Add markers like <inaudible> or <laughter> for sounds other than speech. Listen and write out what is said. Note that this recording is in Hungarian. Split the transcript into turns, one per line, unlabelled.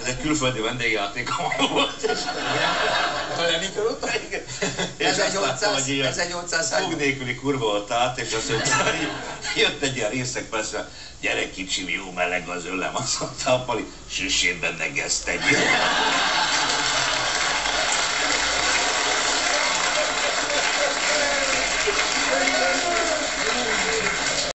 Ez egy külföldi vendégjáték volt. És,
Talán Igen. <laughs> <laughs>
és egy
1800
láttam, hogy ilyen
800
fog nélküli kurva ott állt, és azt mondta, hogy jött egy ilyen részek persze, gyere kicsim, jó meleg az öllem, azt mondta a pali, süssél benne gezt.